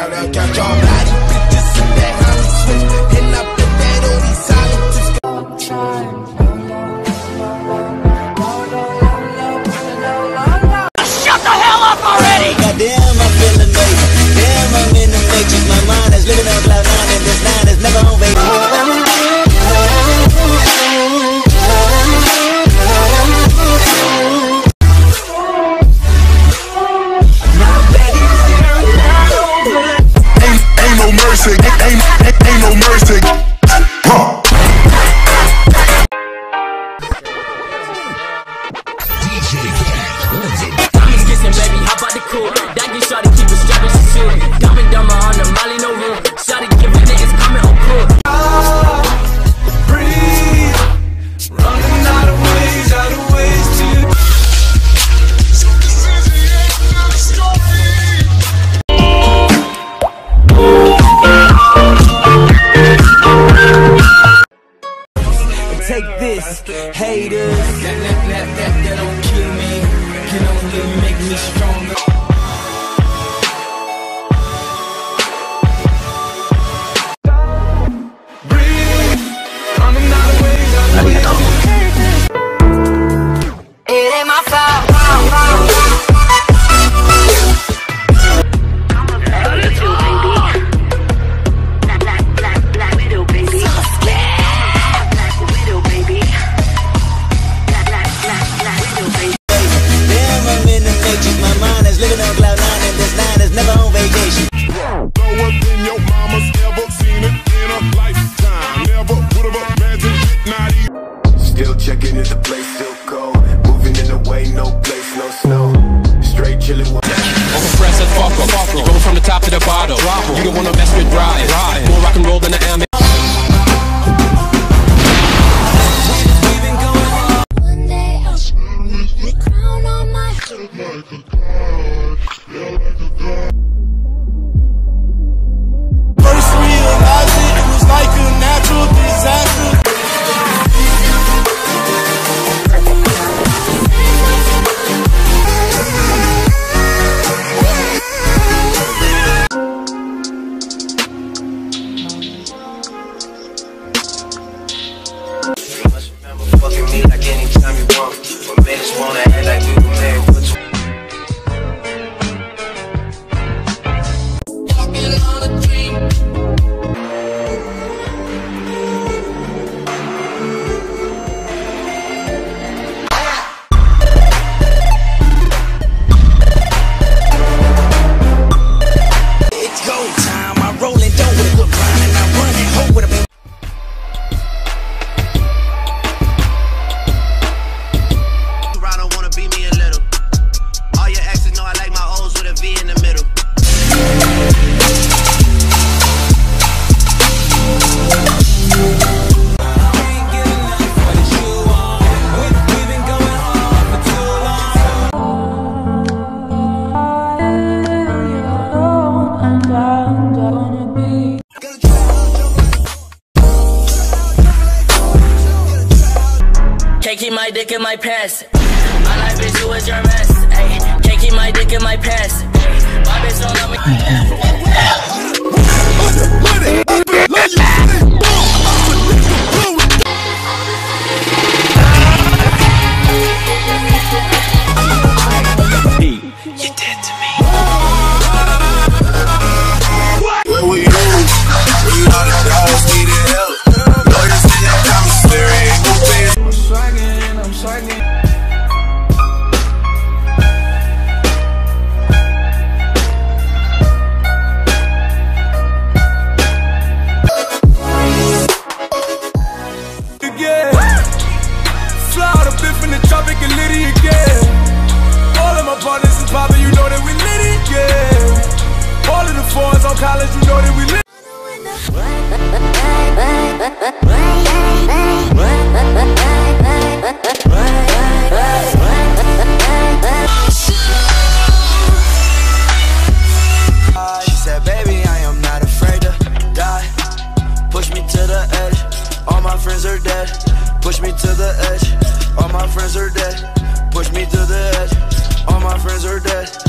Y'all body bitches mercy. Ain't, ain't, ain't no mercy. Huh. DJ Diamonds kissing, baby, hop out the. That get shot to keep it strapped suit. Dumb Take this, haters. That, that, that, that, don't kill me. Can only make me stronger. On cloud nine, and this nine is never on vacation. Lower than your mama's ever seen it in a lifetime. Never would have imagined it, not even. Still checking if the place still cold. Moving in the way, no place, no snow. Straight chilling. Press and fuck up. Going from the top to the bottom. You don't wanna mess with ride. More rock and roll than the am. One day Can't keep my dick in my pants. My life bitch, you was your mess. Ayy, can't keep my dick in my pants. My bitch don't love me. in the traffic and lit again. All of my partners is poppin', you know that we lit again. All of the fours on college, you know that we lit. Push me to the edge. All my friends are dead. Push me to the edge. All my friends are dead.